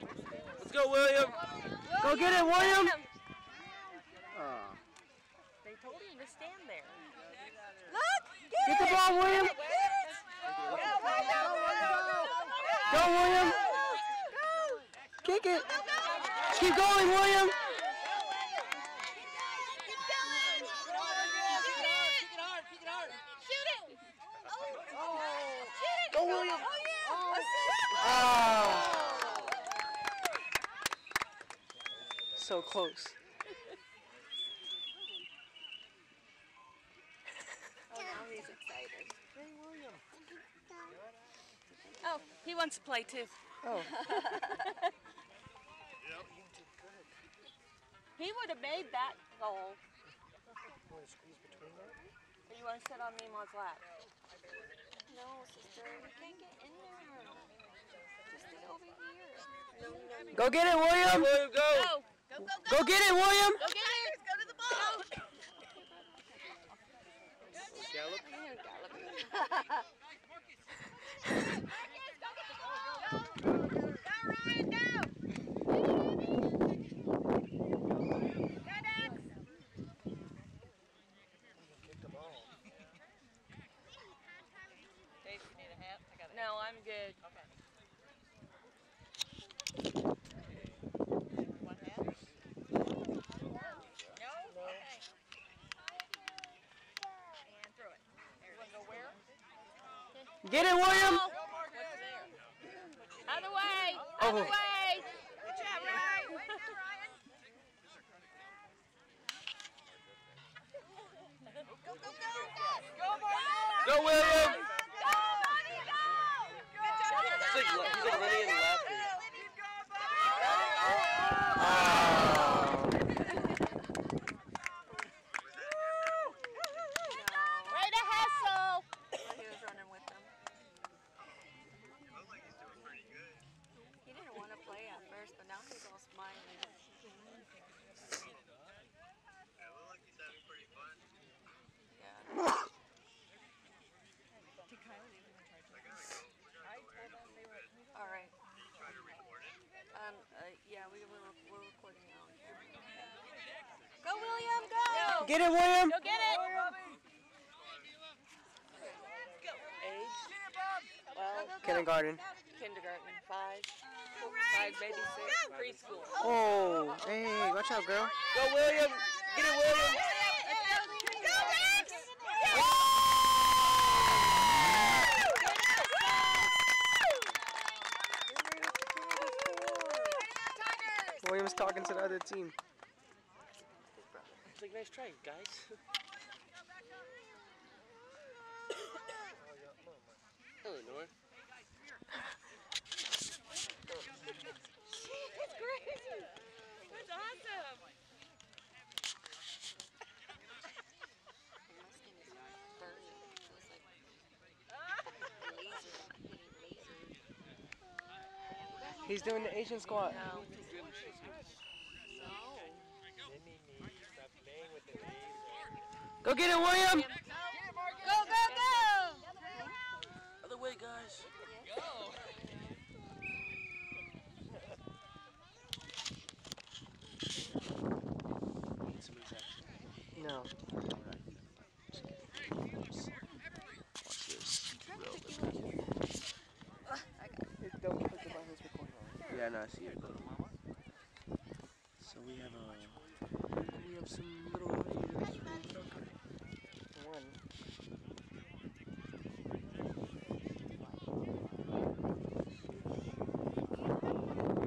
Let's go, William. Go get it, William. Oh. They told him to stand there. Look, get get the ball, William. Go, William. Kick it. Keep going, William. Go, William. Oh. So close. Oh, he wants to play too. Oh. He would have made that goal. You want to sit on Mima's lap? No, sister, we can't get in there. Just stay over here. Go get it, William. William, go. Go. Go, go, go. Go get it, William. Go get it. Go to the ball. Gallop. Go, Ryan, go. Dave, you need a hat? I got it. No, I'm good. Okay. One hat? No? Okay. And throw it. There you want to go where? Get it, William. What's there? Other way! Oh. Other way! Good job, Ryan. Way to go, Ryan. Go, go, go. Go, Marty. Go, William. Go, Marty, go. Good job. He's like, he's like Lenny and laughing. Keep going, Marty. Oh. Way to hustle! He was running with them. He didn't want to play at first, but now he's all smiling. Yeah. All right. Um. Uh, yeah, we were we're recording now. on camera. Go, William. Go. Get it, William. Go get it! Well, Kindergarten. Kindergarten, five, five, maybe six, preschool. Oh, hey, watch out, girl. Go, William. Get it, William. William's talking to the other team. It's like, nice try, guys. Hello, Nora. It's crazy! That's awesome! My skin is burning. It was like laser, laser. He's doing the Asian squat. No. Go get it, William. Go, go, go! Other way, guys. Need some action. No. Watch this. Don't click the button. recording. Yeah, no, I see it. So we have a. We have some little ideas for One.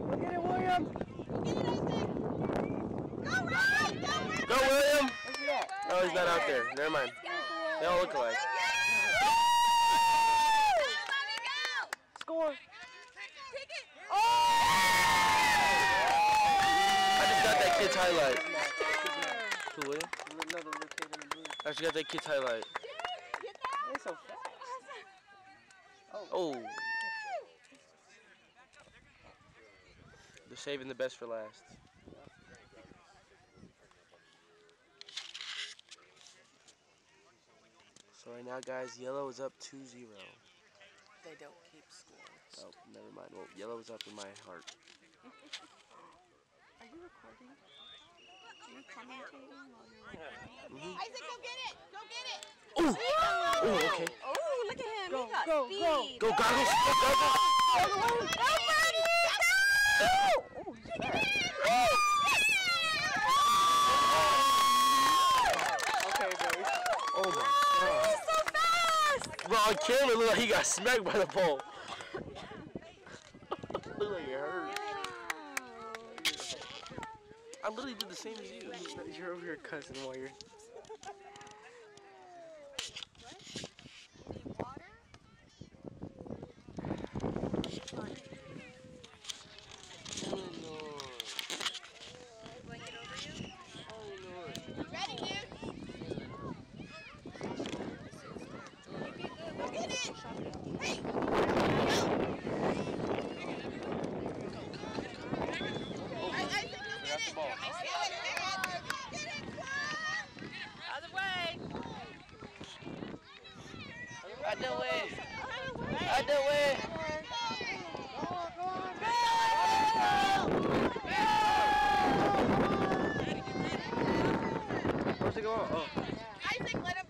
Go get it, William. Go, William! Where's he at? Oh, he's not out there. Never mind. They all look alike. Score. I just got that kid's highlight. Who, William? No, the little kid in the blue. I just got that kid's highlight. They're oh. so fast. Oh. They're saving the best for last. So right now, guys, yellow is up 2-0. They don't keep score. Oh, never mind. Well, yellow is up in my heart. Are you recording? Are you commentating while you're Isaac, go get it! Go get it! Oh, okay. Oh, look at him. Go, he got go, go. speed. Go goggles. Go goggles. Okay, boys. Oh my god. so fast. Bro, on camera, look like he got smacked by the pole. look like it hurt. I literally did the same as you. You're over here cussing while you're. Ready, dude? Go get it! Hey! Isaac, go get it! Go get it! Out of the way. I do it. I do it. Where's it going? Oh. Isaac, let him.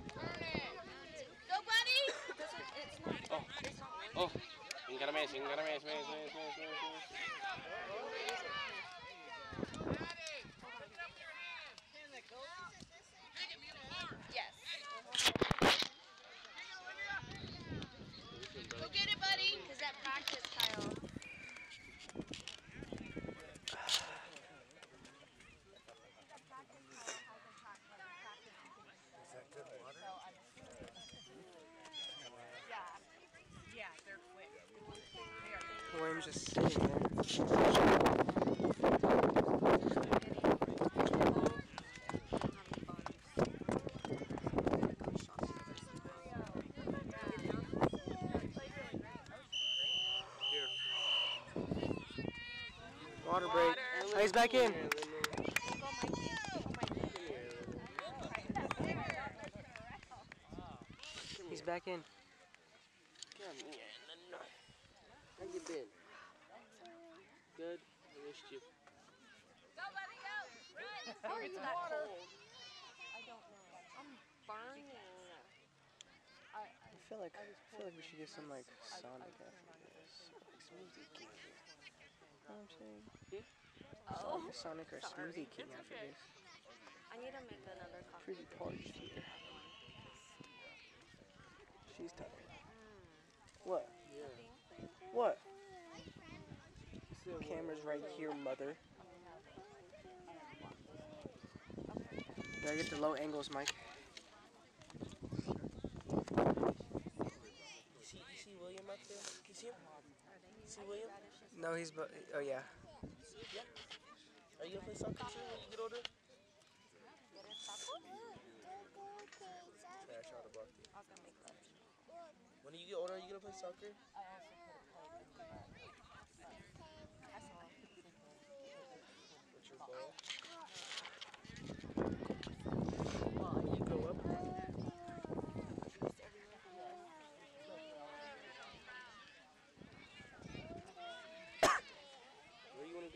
Go, buddy! Oh. Encara Messi, encara Messi, Messi, Messi, Messi, Messi. Yes. Go get it, buddy! Is that practice, Kyle? Just sitting there. Water break. Oh, he's back in. He's back in. How you been? Good. I missed you. How are you that cold? I don't know. I'm burning. I feel like I feel like we should get some like Sonic after this. Smoothie King. You know what I'm saying? Oh. Sonic or Smoothie King after this. I need to make another coffee. Pretty parched here. She's talking. What? What? The Camera's right here, mother. Gotta get the low angles, Mike. You see, you see William out there? You see him? See William? No, he's but. Oh yeah. Are you gonna play soccer too when you get older? Trash out of Bucky. When you get older, are you gonna play soccer? What's your goal? You go up.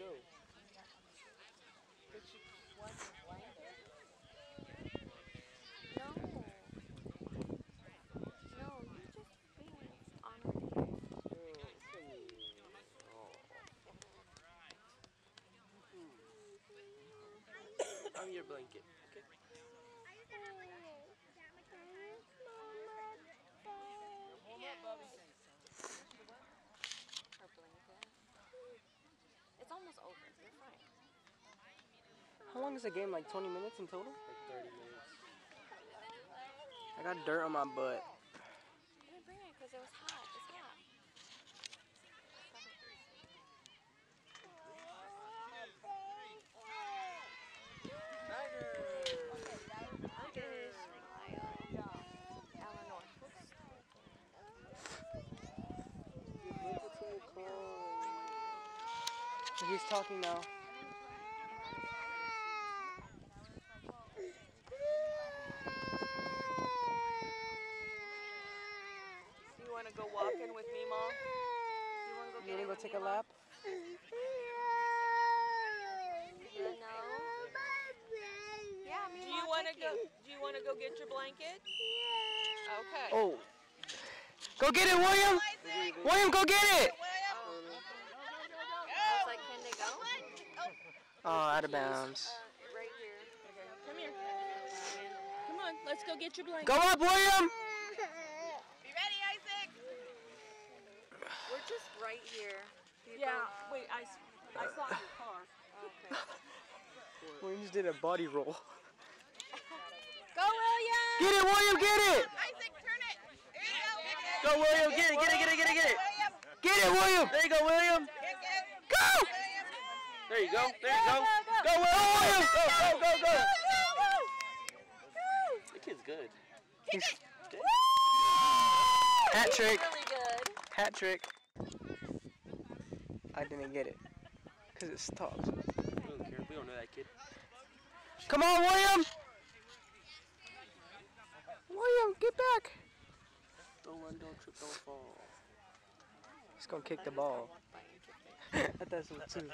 You wanna go? No. No, you're just being honored. I'm your blanket. Okay. Her blanket. It's almost over. You're fine. How long is the game? Like 20 minutes in total? Like 30 minutes. I got dirt on my butt. I didn't bring it because it was hot. It's hot. Okay, smile. Eleanor. He's talking now. Do you want to go walking with me, Mom? You want to go You get wanna go take me, a Mom? lap? You? Yeah, me Do you want to go? Do you want to go get your blanket? Yeah. Okay. Oh. Go get it, William! William, go get it! I was like, can they go? Oh, out of bounds. Uh, right here. Come here. Come on, let's go get your blanket. Go up, William! Be ready, Isaac! We're just right here. People. Yeah. Wait, I, s- I saw your car. Okay. William just did a body roll. Go, William! Get it, William, get it! Isaac, turn it. There you go. Go, William, get it, get it, get it, get it, get it! Get it, William! There you go, William! Go! There you go. There you go. Go, William! Go, go, go, go! go. The kid's good. Hat trick, Really good. hat trick. I didn't get it. Because it stopped. We don't care. We don't know that kid. Come on, William! William, get back! Don't run, don't trip, don't fall. He's gonna kick the ball. I thought so too.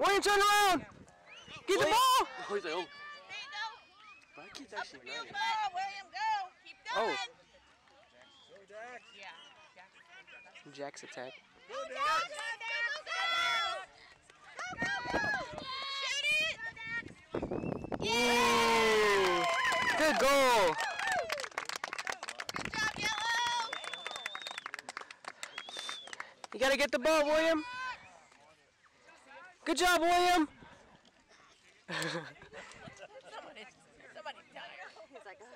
William, turn around! Get the ball! Oh, he's like, oh. That kid's actually Field nice. goal, William, go. Keep Oh. going. Jack's attack. Go, Dax. Go, go, go. Go, go, go. Shoot it. Ooh, good goal. Good job, Yellow. You gotta get the ball, William. Good job, William. He's like, "Ugh."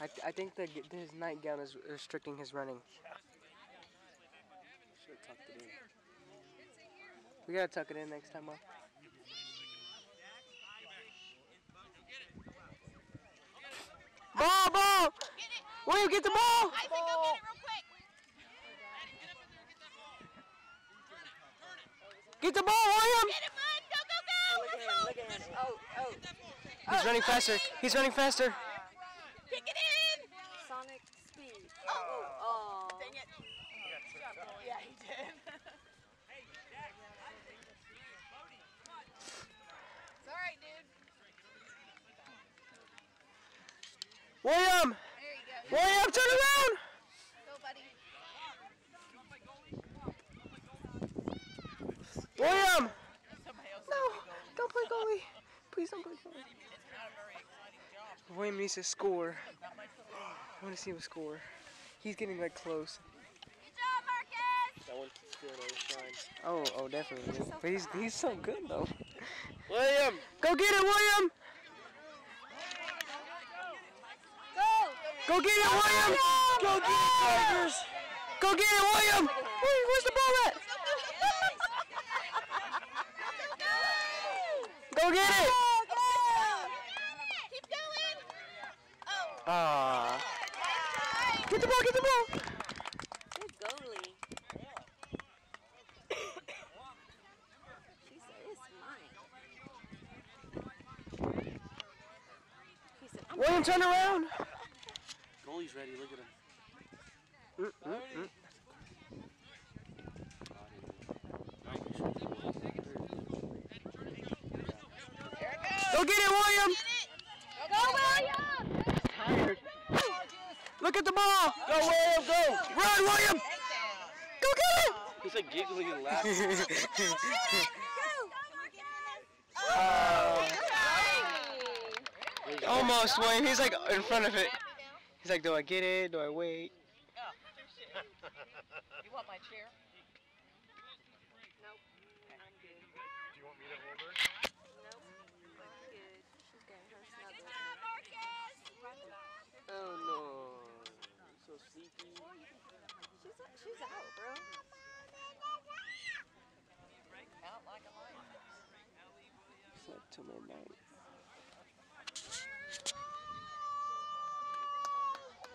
I, I think the, his nightgown is restricting his running. Tucked it in. We gotta tuck it in next time, huh? Ball, ball! William, get the ball! Isaac, go get it real Get the ball, William! Get it, bud. Go, go, go. look at him, look at him. Oh, oh. He's running faster. He's running faster. Kick it in. Sonic speed. Oh, oh. Dang it. Yeah, he did. It's all right, dude. William! There you go. William, turn around! Go, buddy. William! No, don't play goalie. Please don't play goalie. William needs to score. I want to see him score. He's getting like close. Good job, Marcus. That one keeps stealing all his shines. Oh, oh, definitely. But he's he's so good though. William! Go get it, William! Go! Go get it, William! Go get it, Tigers! Go get it, William! Where- where's the ball at? Go get it! Keep going. Oh. Ah. Get the ball, get the ball! Good goalie. She said, it's mine. He said, I'm William, turn around! Goalie's ready. Look at him. Mm, mm, mm. Go get it, William! Go, William. Look at the ball! Go, William, go! Run, William! Go get He's like giggling and laughing. it! Oh. Almost, William. He's like in front of it. He's like, do I get it? Do I wait? You want my chair? Nope. I'm good. Do you want me to hold her? Nope. I'm good. She's getting her snuggles. oh no. So sleepy. She's, she's out, bro. Out like a lion. Slept till midnight.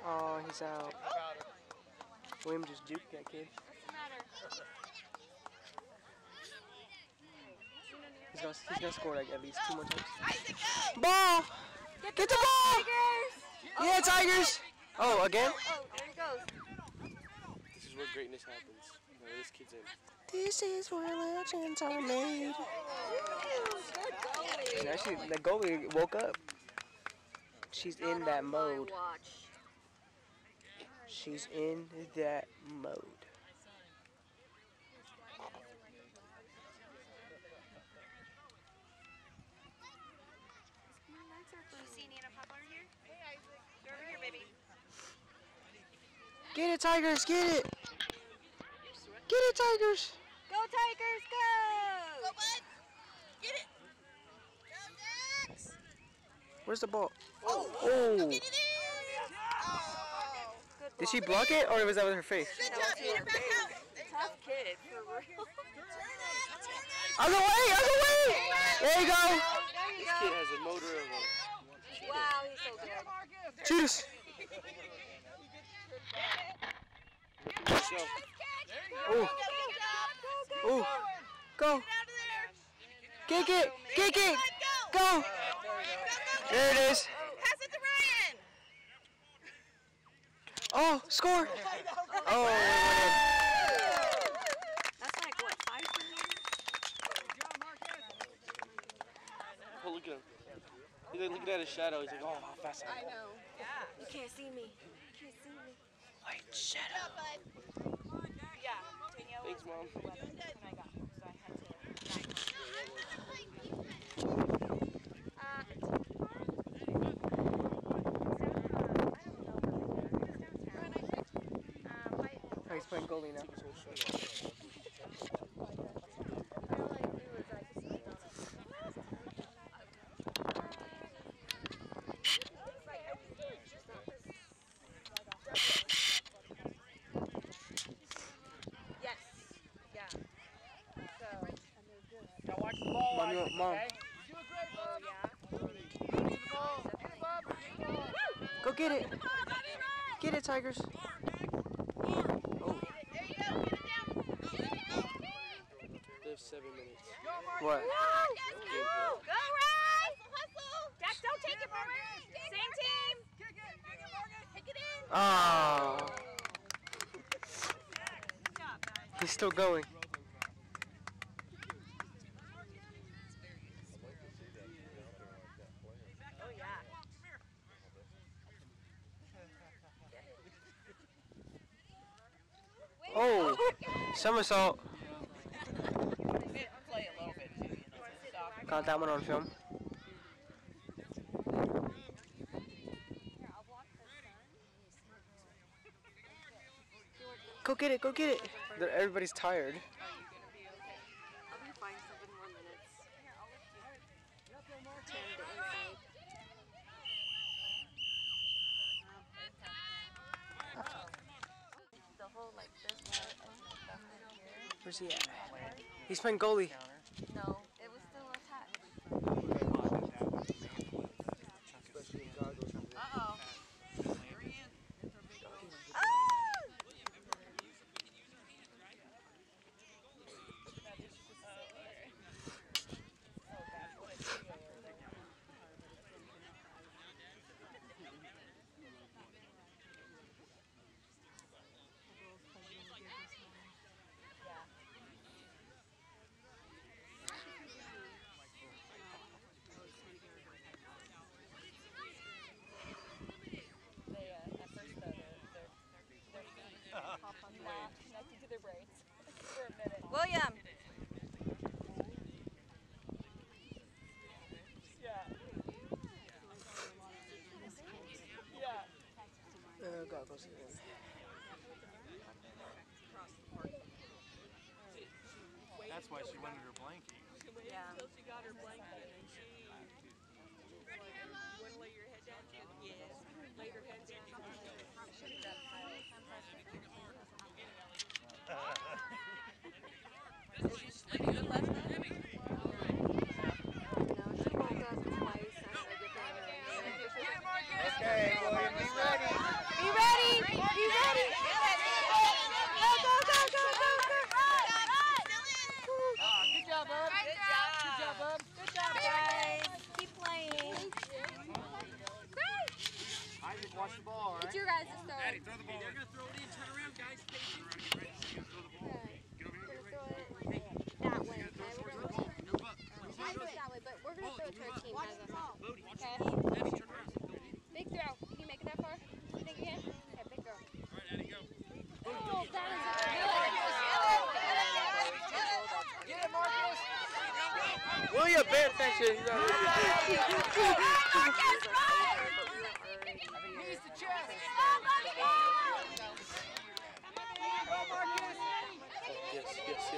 Oh, he's out. William just juked that kid. He's gonna, he's gonna score like at least two more times. Isaac, go. Ball! Get, the ball! Yeah, Tigers! Oh, oh, again? Oh, there he goes. This is where greatness happens. Alright, this kid's in. This is where legends are made. And actually, the goalie woke up. She's in that mode. She's in that mode. You see Nana Poplar here? Hey, Isaac. You're over here, baby. Get it, Tigers! Get it! Get it, Tigers! Go Tigers, go! Go, bud. Get it. Go, Dax. Where's the ball? Oh. Oh! oh Get it in. Oh. Did she block it, or was that with her face? Good That job. Get it back out. There you go. Tough kid, for real. Turn it. Turn it. Other way! Other way! There you go! There you This kid has a motor of a. Wow, he's so good. Shoot us! So, Oh! Oh! Go! Kick it! Kick it! Go! There it is! Pass it to Ryan. Oh! Score! Oh! That's like what, five seasons? oh, look at him. He's like looking at his shadow. He's like, oh, how fast I am. You can't see me. You can't see me. White shadow. Thanks, mom. Playing goalie now. Yes. Yeah. So, Now watch the ball. Mom, you Isaac, want- Mom. okay? oh yeah. Go get it! Get it, Tigers! They have seven minutes. What? Go, Ray! Dax, don't take it from. Same team. Oh! He's still going. Oh yeah. Oh! Somersault. Play a little bit too, you know. Stop. Got that one on film. Go get it, go get it. They're- Everybody's tired. I'll be fine seven more minutes. Ten to inside. The whole like this part and stuff in he at? He's playing goalie. No, it was still attached. Uh-oh. They, uh, at first, uh, their, their, their feet pop on uh, connected to their brains for a minute. William. Yeah. Yeah. Uh, goggles. That's why she wanted her blankie. Yeah. She got her blanket and she wouldn't lay your head down. Yes. Laid her head down. I should have done Did she sleep good last night? No, she woke up twice after I get down Okay, William, be ready. Be ready! Be ready! Go, go, go, go, go, go! Ah, good job, bub. Good job. Good job, bub. Good job, guys. Keep playing. Isaac, watch the ball, all right? It's your guys' throw. throw the ball. They're going to throw it in. Turn around, guys. Stay tuned. coach our team has us. Okay. Big throw. Can you make it that far? You think you can? Okay, big throw. Oh, that is Get it, Marcus! William, attention. He's not.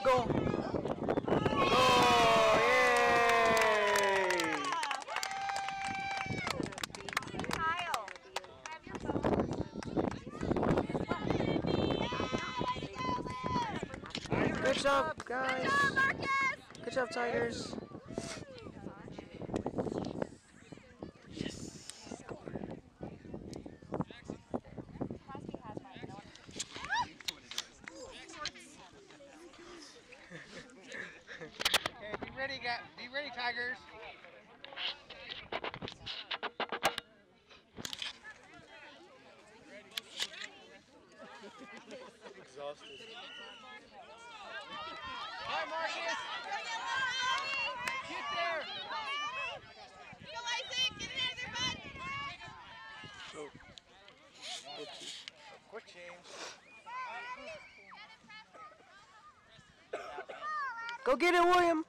Go. Go. Kyle, have your phone. Good job, guys. Good job, Tigers. Okay, be ready, guys. Be ready, Tigers. Exhausted. Right, Marcus. Get there. Go, Isaac! Get of there, bud! Quick change. Go get it, William.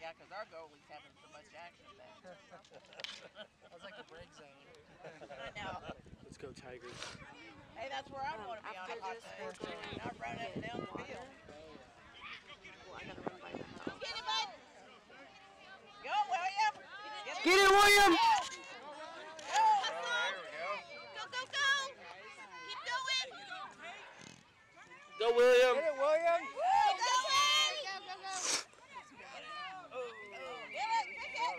Yeah, because our goalie's having so much action there. That was like the break zone. I know. Let's go, Tigers. Hey, that's where I want to be on a hot day. Not running up and down the field. Well, I gotta run by the house. Get it, bud! Go, William! Get it, William. Go! There we go. Go, go, go! Keep going! Go, William. Get it, William. Keep going! Go, go, go. Get it, take it! Go,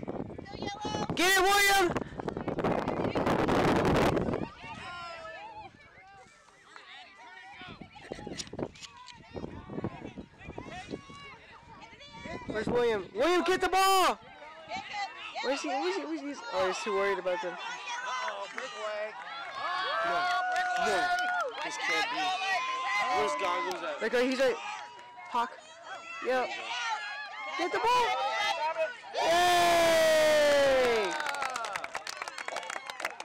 yellow! Get it, William. Where's William? William, get the ball. Kick it! Where's he? Where's he? Where's he? Oh, he's too worried about them. Uh-oh, breakaway. No, no, this can't be. Where's goggles at? Like, he's like, Hawk. Yep. Get the ball. Yay!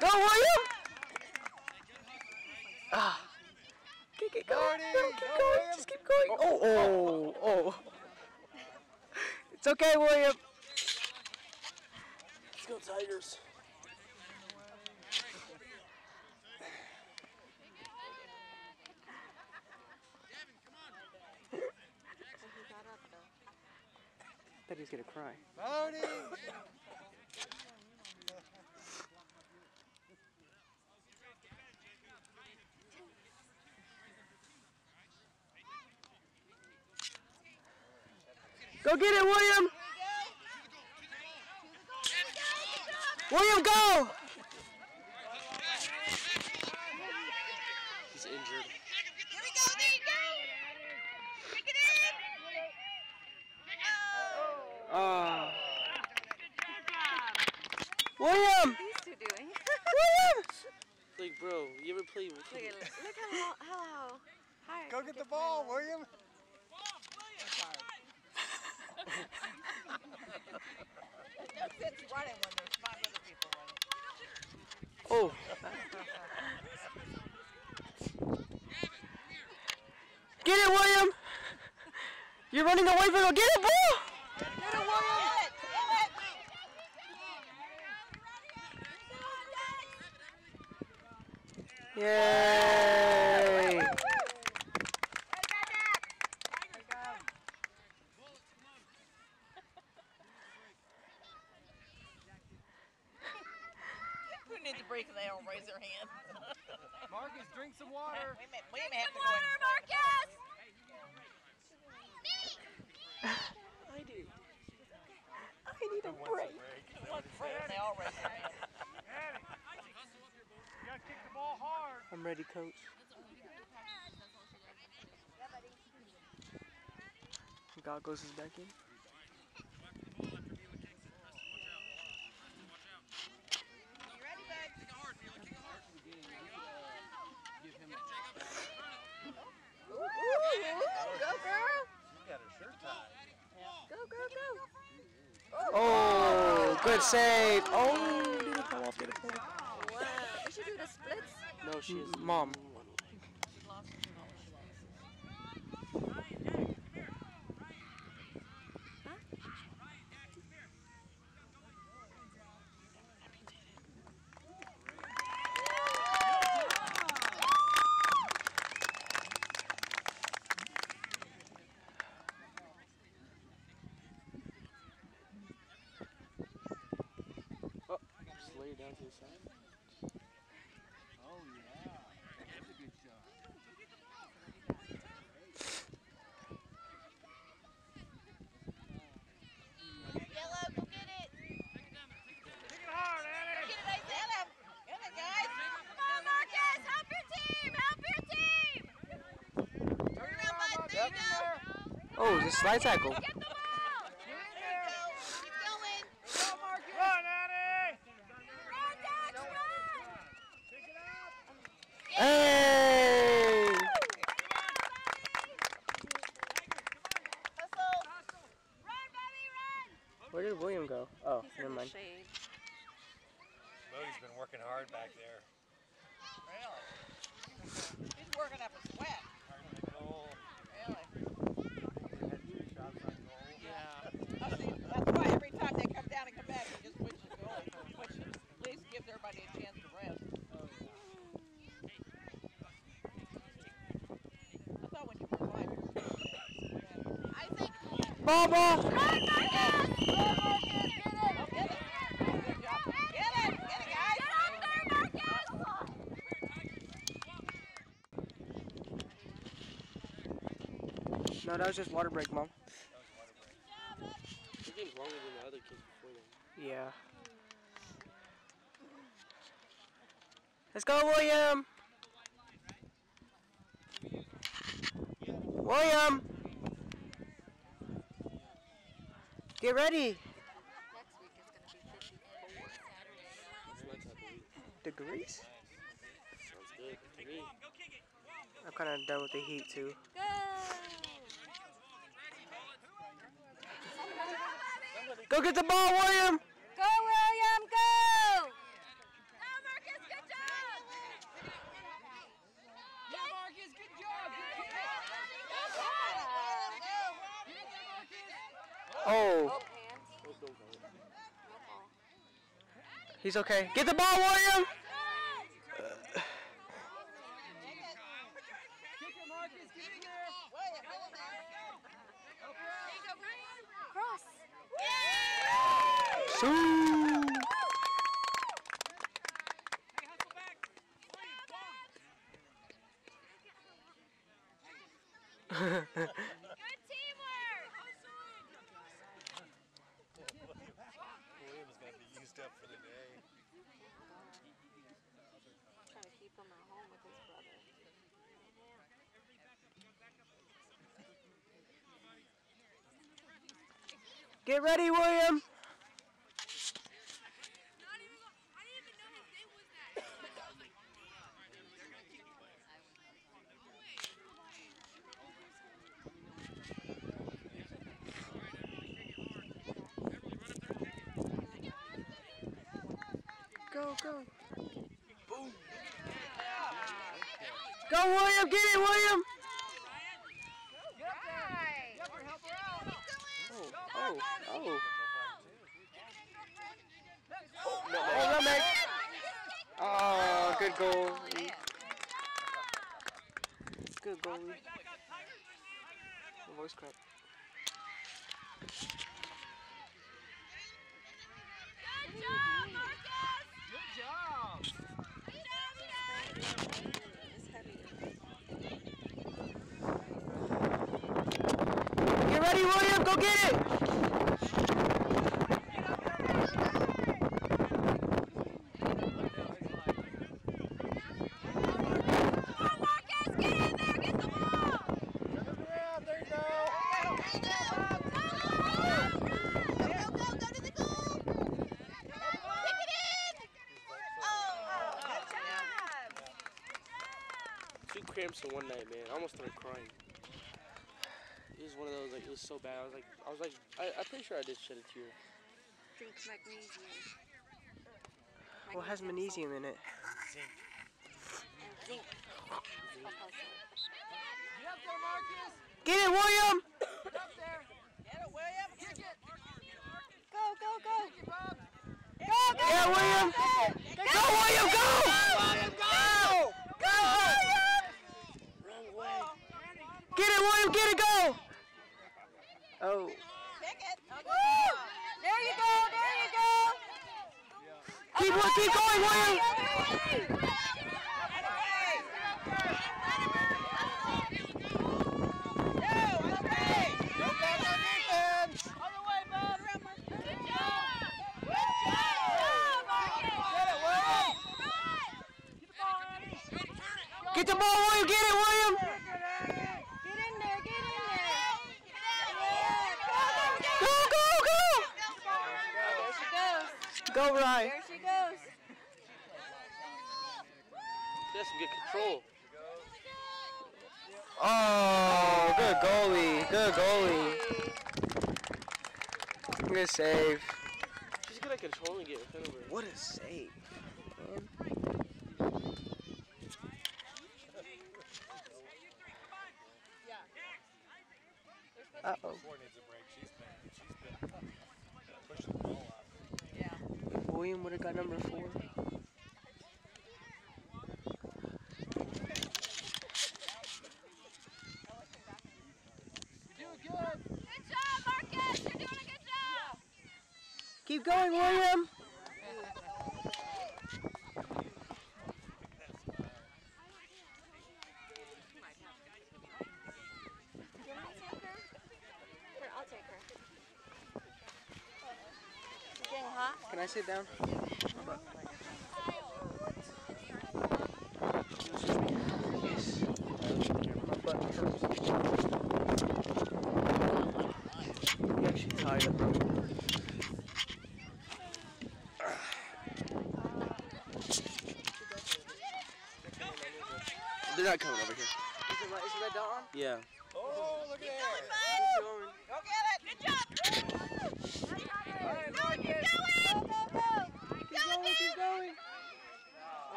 Go, William. Ah. Keep, keep going. Marty, No, keep go, going. Just keep going. Oh, oh, oh. It's okay, William. Let's go, Tigers. I bet he's gonna cry. Go get it, William. William, go. He's injured. Here we go, there you go! Kick it in! Oh! Ah. William. These two doing? William. Like, bro, you ever play? look at look how long, how high. Go get the ball, William. No sense running when there's five other people running. Oh. Get it, William. You're running away from it. Get it, ball. Get it, William! Yay. Break and they don't raise their hand. Marcus, drink some water. we may, we may have to go in and play. Marcus! I do. I need a break. One break and they all raise their hand. You gotta kick the ball hard. I'm ready, coach. Goggles is back in. You ready, bud? Go, girl. She got her shirt tied. Go, go, go. Oh, good save. Oh, did it fall off? Did it fall off? Wow. Did she do the splits? No, she's. Mom. Oh, just lay it down to the side. Oh, yeah. That's a good shot. Yellow, go get it. Kick it hard, Annie. Get it, Isaac. Get him. Get it, guys. Come on, Marcus! Help your team! Help your team! Turn it around, bud. There you go. Oh, it's a slide tackle. Get the ball! There you go. Keep going. Run, Annie. Run, Dax, run! Pick it up. Hey! Hustle. Run, Bobby, run! Where did William go? Oh, He's in never the mind. shade. Bodie's been working hard back there. Really? He's working up a sweat. Hard to goal. Really? Had three shots on goal. Yeah. I see. That's why every time they come down and come back, he just switches the goalie. Switches. At least gives everybody a chance to rest. I thought when you were five, you were Isaac. Ball, ball! Run, Marcus! Go, Marcus! Get it! Oh, get it. Good job. Get it. Get it, guys. Get up there, Marcus! No, that was just water break, Mom. This game's longer than the other kids before then. Yeah. Let's go, William! William! Get ready! Next week is going to be 54. Degrees? Sounds good. to me. I'm kind of done with the heat, too. Go! Go get the ball, William! Go, William, go! Now, Marcus, good job! Yeah, Marcus, good job. Good Oh, oh Go, Pants. No ball. he's okay. Get the ball, William! Kick it, Marcus. Get in there. Cross. Sue! Good teamwork! William's going to be used up for the day. Trying to keep him at home with his brother. Get ready, William! Go, go. Go, William! Get it, William! Oh, oh, oh. Oh, nutmeg. Oh, good goal. Good goalie. My voice cracked. Good job, Marcus! Good job. Get it! Two cramps in one night, man. I almost started crying. It was one of those like it was so bad. I was like, I was like, I, I'm pretty sure I did shed a tear. Drink magnesium. Well, it has magnesium in it. And zinc. Get it, William! Get it, William. Kick it. Go, go, go. Yeah, William! Go, William, go! Go! Go! Wrong way. Get it, William, get it, go! Oh. Kick it. There you go, there you go. Keep, keep going, William! Get the ball, William, get it, William! Get in there, get in there. Go, go, go! There she goes. Go, Rye. There she goes. She has some good control. Oh, good goalie. Good goalie. Good save. She's good at controlling it with her. What a save. Uh oh. William would have got number four. Keep going, William. Can I sit down? Yes. I'm actually tired of them. They're not coming over here. Is it, is red dot on? Yeah. Oh, look at that. Go get it. Good job. Keep going, keep going.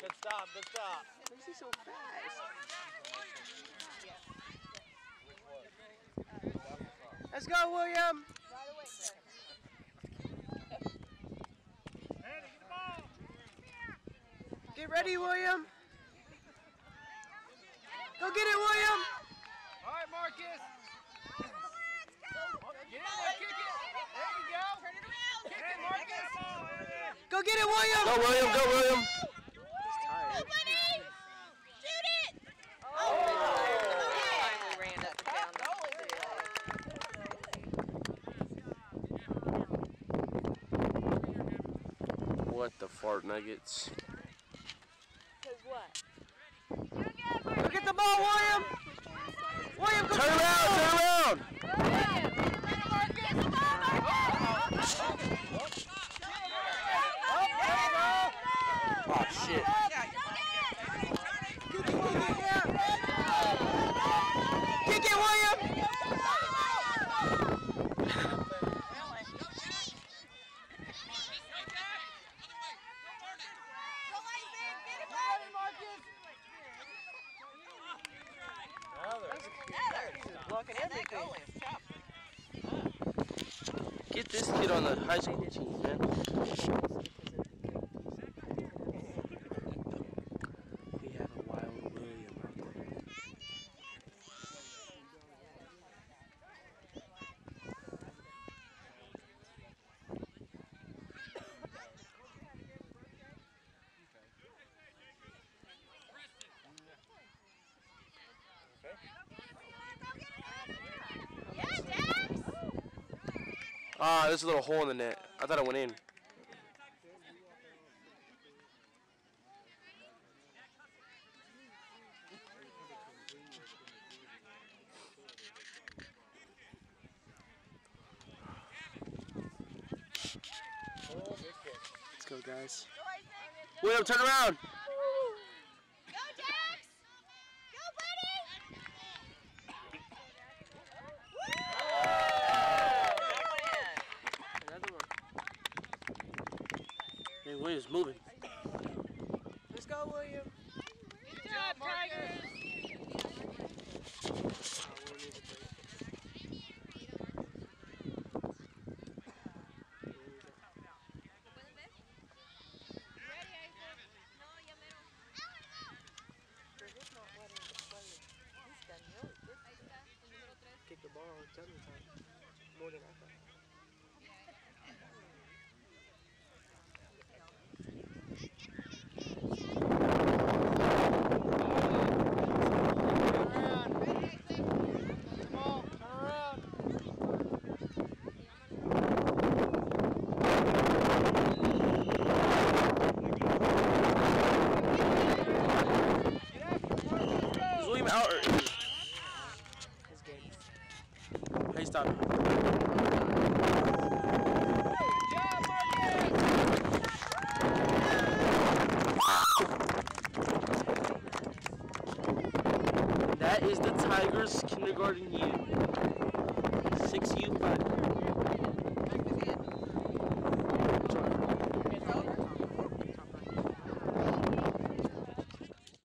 Good stop, good stop. Why is he so fast? Let's go, William. Get ready, William. Go get it, William. All right, Marcus. Get in there, kick it. There you go. Turn it around. Kick it, Marcus. Go get it, William. Go, William. Go, William. Go, buddy! Shoot it! Oh, oh, Finally ran up and down. Oh, what the fart nuggets? Cause what? Go get the ball, William. William, go turn around. Turn around. Oh shit. Kick it, William. Blocking everything. Get this kid on the high school team, man. there's a little hole in the net. I thought it went in. Let's go, guys. William, turn around!